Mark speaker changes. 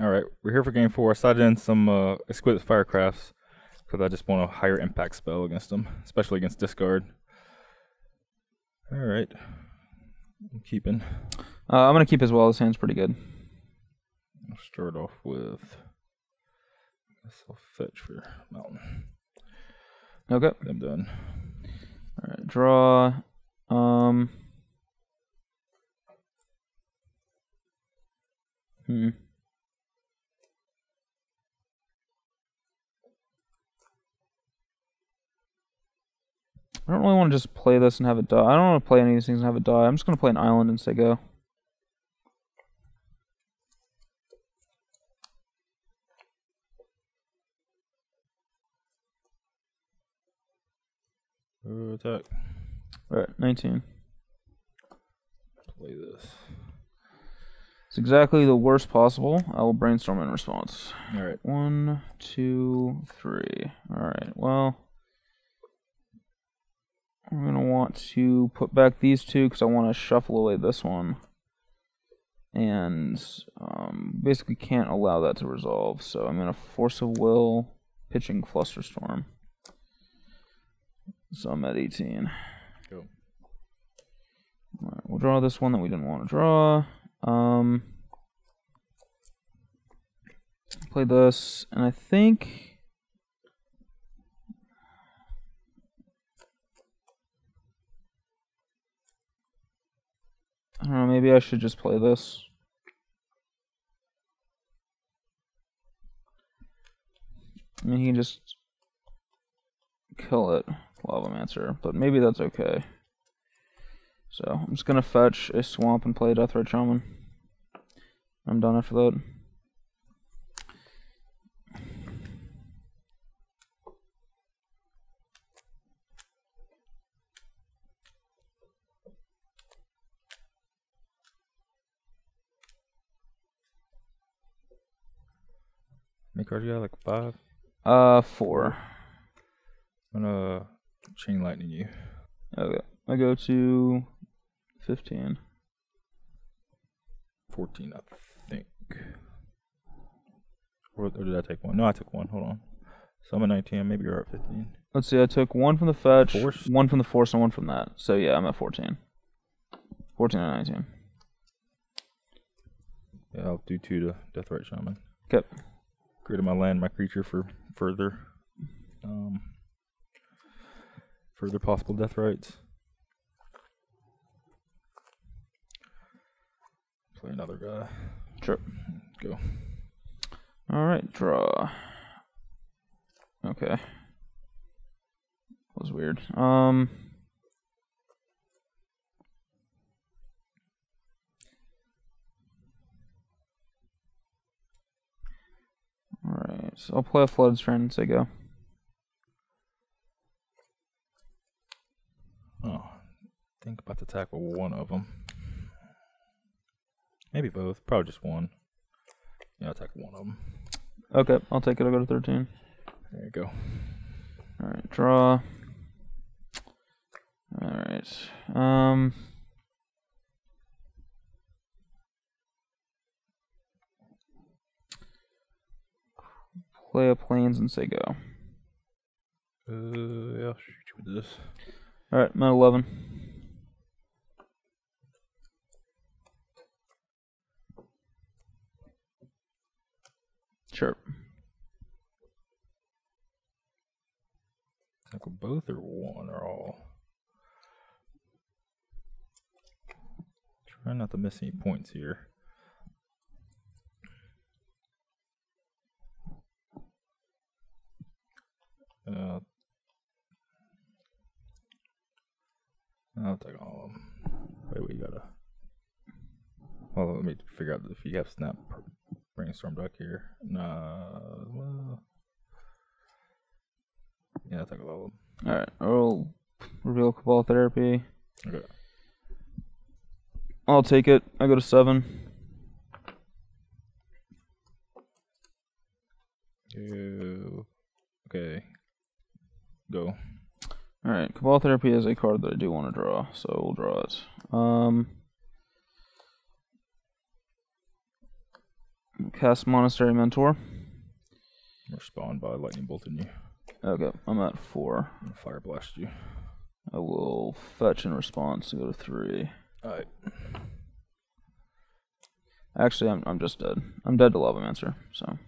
Speaker 1: All right, we're here for game four. I sided in some uh, exquisite firecrafts because I just want a higher impact spell against them, especially against discard. All right, I'm keeping.
Speaker 2: Uh, I'm gonna keep as well. This hand's pretty good.
Speaker 1: I'll start off with. Guess I'll fetch for mountain.
Speaker 2: Okay.
Speaker 1: I'm done.
Speaker 2: All right. Draw. Um. Hmm. I don't really want to just play this and have it die. I don't want to play any of these things and have it die. I'm just going to play an island and say go.
Speaker 1: Uh, attack.
Speaker 2: Alright, 19.
Speaker 1: Play this.
Speaker 2: It's exactly the worst possible. I will brainstorm in response.
Speaker 1: All right.
Speaker 2: One, two, three. Alright, well. I'm going to want to put back these two because I want to shuffle away this one. And um, basically can't allow that to resolve. So I'm going to Force of Will, pitching Flusterstorm. So I'm at 18.
Speaker 1: Go.
Speaker 2: Alright, we'll draw this one that we didn't want to draw. Um, play this, and I think. I don't know, maybe I should just play this. I mean, he can just kill it, Lavamancer, but maybe that's okay. So I'm just gonna fetch a swamp and play Deathrite Shaman. I'm done after that.
Speaker 1: Cards you got? Like five?
Speaker 2: Uh, four.
Speaker 1: I'm gonna chain lightning you.
Speaker 2: Okay, I go to fifteen.
Speaker 1: 14, I think. Or, or did I take one? No, I took one. Hold on. So I'm at 19. Maybe you're at 15.
Speaker 2: Let's see. I took one from the fetch,
Speaker 1: Force?
Speaker 2: one from the force, and one from that. So yeah, I'm at fourteen. Fourteen and nineteen.
Speaker 1: Yeah, I'll do two to Deathrite Shaman.
Speaker 2: Okay.
Speaker 1: Created my land, my creature for further, um, further possible Deathrites. Play another guy.
Speaker 2: Sure.
Speaker 1: Go.
Speaker 2: All right, draw. Okay. That was weird. Um. So I'll play a flood strand and say go.
Speaker 1: Oh, think about to tackle one of them. Maybe both. Probably just one. Yeah, I'll tackle one of them.
Speaker 2: Okay, I'll take it. I'll go to thirteen.
Speaker 1: There you go.
Speaker 2: All right, draw. All right. Um. Play a Plains and say go.
Speaker 1: Uh, yeah, I'll shoot you with this.
Speaker 2: All right, I'm at eleven. Sure.
Speaker 1: Tackle both or one or all? Try not to miss any points here. Uh, I'll take all of them. Wait, we gotta. Well, let me figure out if you have snap brainstorm duck here. Nah, well. Yeah, I'll take all of them.
Speaker 2: All right, I'll reveal Cabal Therapy.
Speaker 1: Okay.
Speaker 2: I'll take it. I go to seven.
Speaker 1: Ew. Okay. Go.
Speaker 2: All right, Cabal Therapy is a card that I do want to draw, so we'll draw it. Um, Cast Monastery Mentor.
Speaker 1: Respond by lightning bolting you.
Speaker 2: Okay, I'm at four.
Speaker 1: and Fire blast you.
Speaker 2: I will fetch in response to go to three.
Speaker 1: Alright.
Speaker 2: Actually, I'm I'm just dead. I'm dead to Lavamancer. So